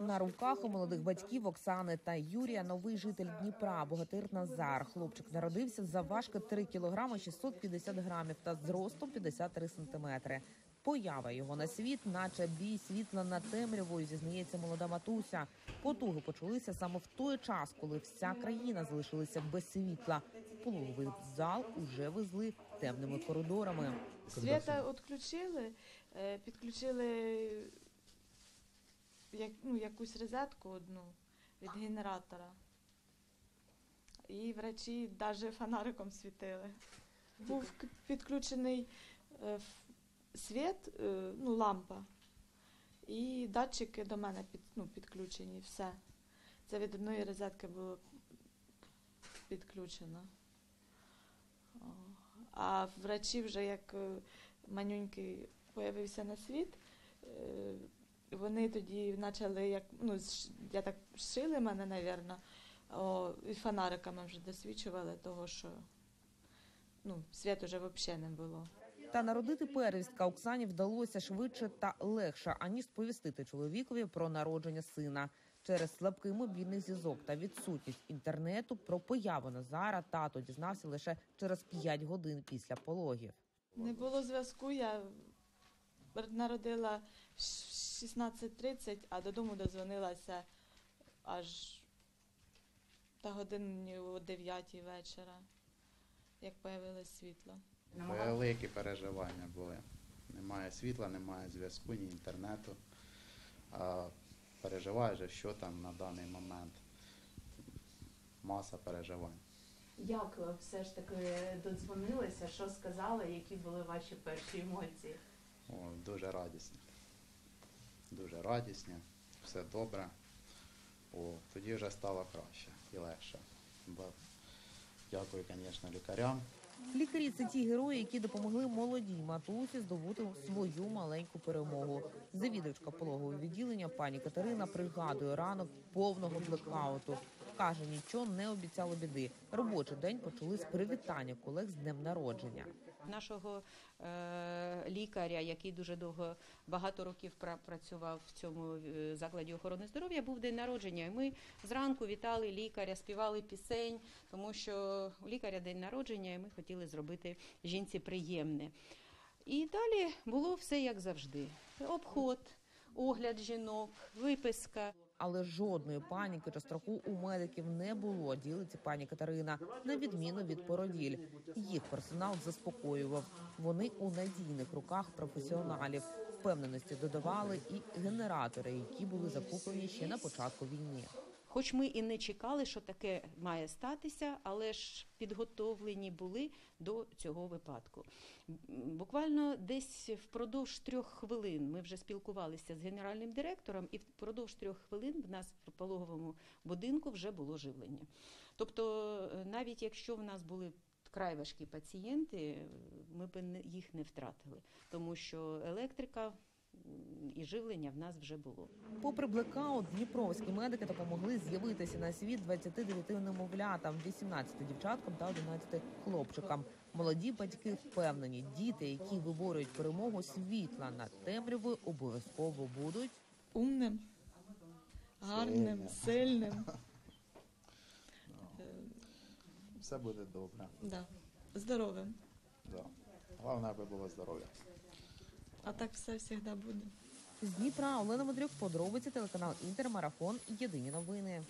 На руках у молодих батьків Оксани та Юрія новий житель Дніпра, богатир Назар. Хлопчик народився за важки 3 кілограми 650 грамів та зростом 53 сантиметри. Поява його на світ, наче бій світла над темрявою, зізнається молода матуся. Потуги почалися саме в той час, коли вся країна залишилася без світла. Пологовий зал уже везли темними коридорами. Світа відключили, е, підключили як, ну, якусь розетку одну від генератора. І врачі навіть фонариком світили. Був підключений е, світ, е, ну, лампа, і датчики до мене під, ну, підключені, все. Це від одної розетки було підключено. А врачі вже як е, манюнький появився на світ, вони тоді почали, як, ну, я так шили мене, напевно, о, і фонариками вже досвідчували того, що ну, світу вже взагалі не було. Та народити первістка Оксані вдалося швидше та легше, аніж сповістити чоловікові про народження сина. Через слабкий мобільний зв'язок та відсутність інтернету про появу Назара тато дізнався лише через 5 годин після пологів. Не було зв'язку, я народила в 16.30, а додому дозвонилася аж та годині о 9 вечора, як появилось світло. Великі переживання були. Немає світла, немає зв'язку, ні інтернету. А переживаєш, же, що там на даний момент. Маса переживань. Як ви все ж таки додзвонилися? Що сказали? Які були ваші перші емоції? О, дуже радісні. Дуже радісні, все добре. О, тоді вже стало краще і легше. Бо дякую, звісно, лікарям. Лікарі це ті герої, які допомогли молодій матусі здобути свою маленьку перемогу. Завідувачка пологового відділення пані Катерина пригадує ранок повного блекауту. Каже, нічого не обіцяло біди. Робочий день почали з привітання колег з днем народження. нашого е, лікаря, який дуже довго багато років пра- працював в цьому е, закладі охорони здоров'я, був день народження. І ми зранку вітали лікаря, співали пісень, тому що у лікаря день народження, і ми хотіли зробити жінці приємне. І далі було все як завжди: обход, огляд жінок, виписка. Але жодної паніки чи страху у медиків не було. Ділиться пані Катерина. На відміну від породіль, їх персонал заспокоював. Вони у надійних руках професіоналів. Впевненості додавали і генератори, які були закуплені ще на початку війни. Хоч ми і не чекали, що таке має статися, але ж підготовлені були до цього випадку. Буквально десь впродовж трьох хвилин ми вже спілкувалися з генеральним директором, і впродовж трьох хвилин в нас в пологовому будинку вже було живлення. Тобто, е, навіть якщо в нас були Вкрай важкі пацієнти, е, ми б їх не втратили, тому що електрика і живлення в нас вже було. Попри блекаут, дніпровські медики допомогли з'явитися на світ 29 немовлятам, 18 дівчаткам та 11 хлопчикам. Молоді батьки впевнені, діти, які виборюють перемогу світла над темрявою, обов'язково будуть. Умним, гарним, сильним. Е, Все буде добре. Да. Здоровим. Да. Головне, аби було здоров'я. А так все завжди буде. З Дніпра Олена Мудрюк, подробиці телеканал Інтермарафон. Єдині новини.